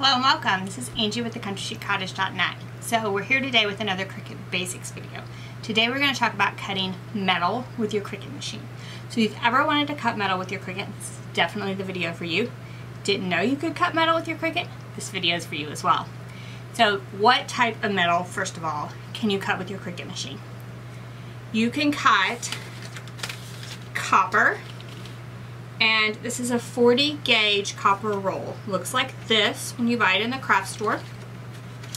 Hello and welcome. This is Angie with thecountrychiccottage.net. So we're here today with another Cricut Basics video. Today we're going to talk about cutting metal with your Cricut machine. So if you've ever wanted to cut metal with your Cricut, this is definitely the video for you. Didn't know you could cut metal with your Cricut? This video is for you as well. So what type of metal, first of all, can you cut with your Cricut machine? You can cut copper, and this is a 40 gauge copper roll. Looks like this when you buy it in the craft store.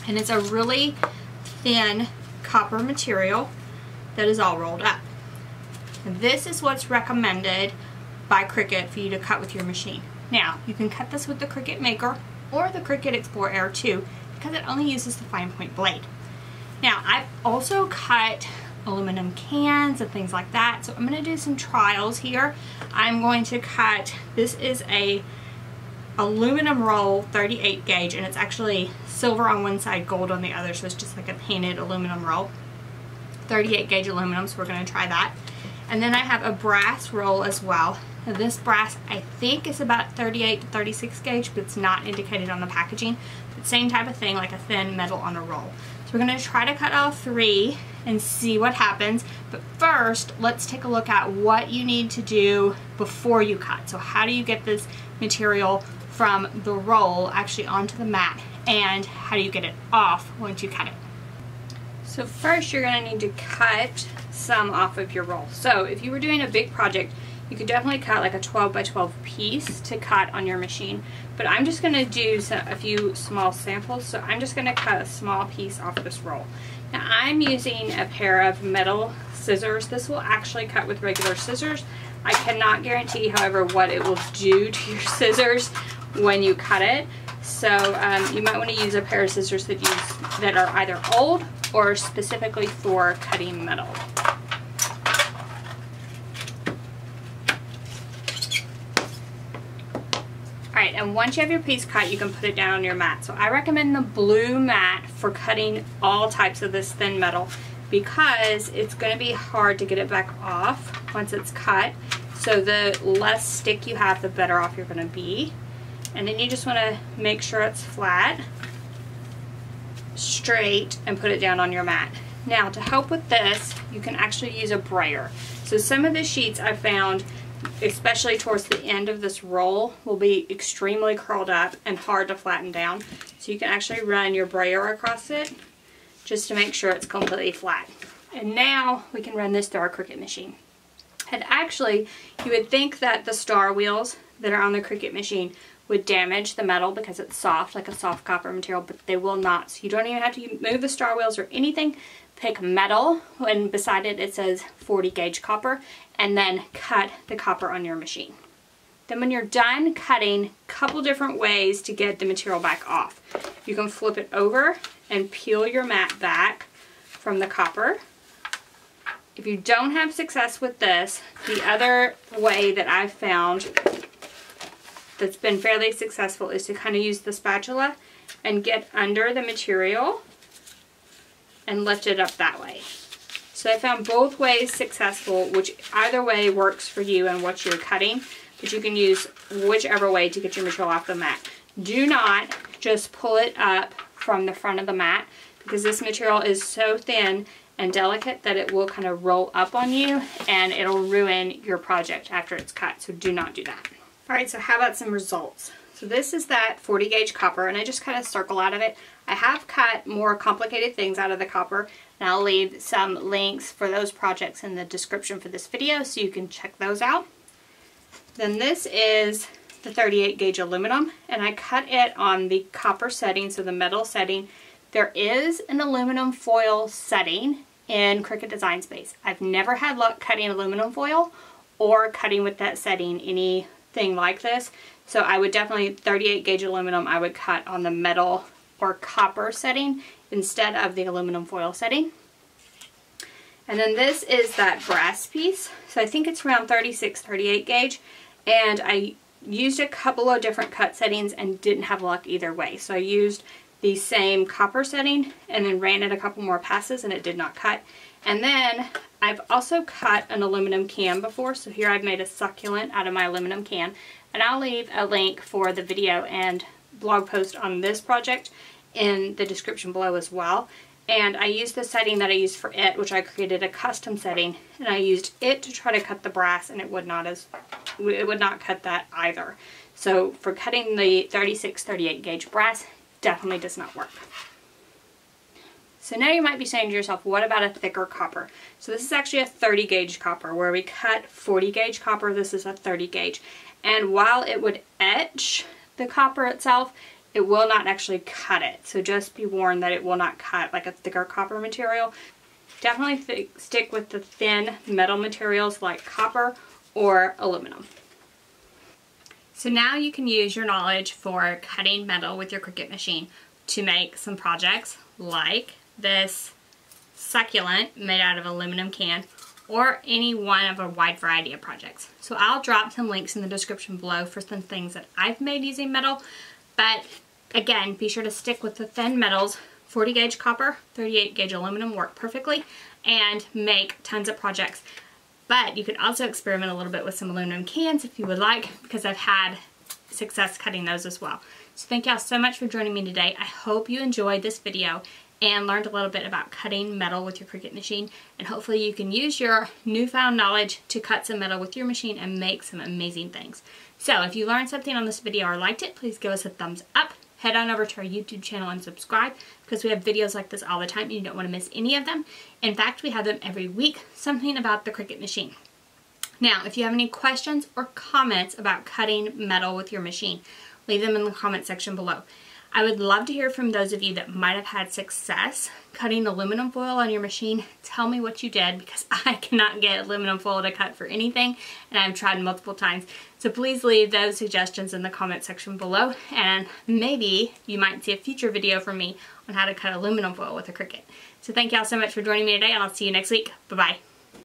And it's a really thin copper material that is all rolled up. And this is what's recommended by Cricut for you to cut with your machine. Now, you can cut this with the Cricut Maker or the Cricut Explore Air 2 because it only uses the fine point blade. Now, I've also cut aluminum cans and things like that. So I'm going to do some trials here. I'm going to cut, this is a aluminum roll 38 gauge and it's actually silver on one side, gold on the other. So it's just like a painted aluminum roll. 38 gauge aluminum, so we're going to try that. And then I have a brass roll as well. Now this brass I think is about 38 to 36 gauge, but it's not indicated on the packaging. But same type of thing, like a thin metal on a roll. So we're going to try to cut all three and see what happens. But first, let's take a look at what you need to do before you cut. So how do you get this material from the roll actually onto the mat and how do you get it off once you cut it? So first you're going to need to cut some off of your roll. So if you were doing a big project, you could definitely cut like a 12 by 12 piece to cut on your machine. But I'm just going to do a few small samples. So I'm just going to cut a small piece off this roll. Now I'm using a pair of metal scissors. This will actually cut with regular scissors. I cannot guarantee, however, what it will do to your scissors when you cut it. So um, you might want to use a pair of scissors that use that are either old or specifically for cutting metal. And once you have your piece cut, you can put it down on your mat. So I recommend the blue mat for cutting all types of this thin metal because it's going to be hard to get it back off once it's cut. So the less stick you have, the better off you're going to be. And then you just want to make sure it's flat, straight, and put it down on your mat. Now to help with this, you can actually use a brayer. So some of the sheets I found especially towards the end of this roll, will be extremely curled up and hard to flatten down. So you can actually run your brayer across it just to make sure it's completely flat. And now we can run this through our Cricut machine. And actually, you would think that the star wheels that are on the Cricut machine would damage the metal because it's soft, like a soft copper material, but they will not. So you don't even have to move the star wheels or anything pick metal and beside it it says 40 gauge copper and then cut the copper on your machine. Then when you're done cutting, a couple different ways to get the material back off. You can flip it over and peel your mat back from the copper. If you don't have success with this, the other way that I've found that's been fairly successful is to kind of use the spatula and get under the material and lift it up that way. So I found both ways successful, which either way works for you and what you're cutting, but you can use whichever way to get your material off the mat. Do not just pull it up from the front of the mat because this material is so thin and delicate that it will kind of roll up on you and it'll ruin your project after it's cut, so do not do that. Alright, so how about some results? So this is that 40 gauge copper and I just cut a circle out of it. I have cut more complicated things out of the copper and I'll leave some links for those projects in the description for this video so you can check those out. Then this is the 38 gauge aluminum and I cut it on the copper setting, so the metal setting. There is an aluminum foil setting in Cricut Design Space. I've never had luck cutting aluminum foil or cutting with that setting anything like this. So I would definitely, 38 gauge aluminum, I would cut on the metal or copper setting instead of the aluminum foil setting. And then this is that brass piece. So I think it's around 36, 38 gauge. And I used a couple of different cut settings and didn't have luck either way. So I used the same copper setting and then ran it a couple more passes and it did not cut. And then I've also cut an aluminum can before. So here I've made a succulent out of my aluminum can. And I'll leave a link for the video and blog post on this project in the description below as well. And I used the setting that I used for it, which I created a custom setting, and I used it to try to cut the brass, and it would not as it would not cut that either. So for cutting the 36, 38 gauge brass, definitely does not work. So now you might be saying to yourself, what about a thicker copper? So this is actually a 30 gauge copper where we cut 40 gauge copper. This is a 30 gauge. And while it would etch the copper itself, it will not actually cut it. So just be warned that it will not cut like a thicker copper material. Definitely stick with the thin metal materials like copper or aluminum. So now you can use your knowledge for cutting metal with your Cricut machine to make some projects like this succulent made out of aluminum can or any one of a wide variety of projects. So I'll drop some links in the description below for some things that I've made using metal, but again, be sure to stick with the thin metals. 40 gauge copper, 38 gauge aluminum work perfectly and make tons of projects. But you can also experiment a little bit with some aluminum cans if you would like because I've had success cutting those as well. So thank y'all so much for joining me today. I hope you enjoyed this video and learned a little bit about cutting metal with your Cricut machine and hopefully you can use your newfound knowledge to cut some metal with your machine and make some amazing things. So if you learned something on this video or liked it, please give us a thumbs up. Head on over to our YouTube channel and subscribe because we have videos like this all the time and you don't want to miss any of them. In fact, we have them every week, something about the Cricut machine. Now, if you have any questions or comments about cutting metal with your machine, leave them in the comment section below. I would love to hear from those of you that might have had success cutting aluminum foil on your machine. Tell me what you did because I cannot get aluminum foil to cut for anything and I've tried multiple times. So please leave those suggestions in the comment section below and maybe you might see a future video from me on how to cut aluminum foil with a Cricut. So thank y'all so much for joining me today and I'll see you next week. Bye-bye.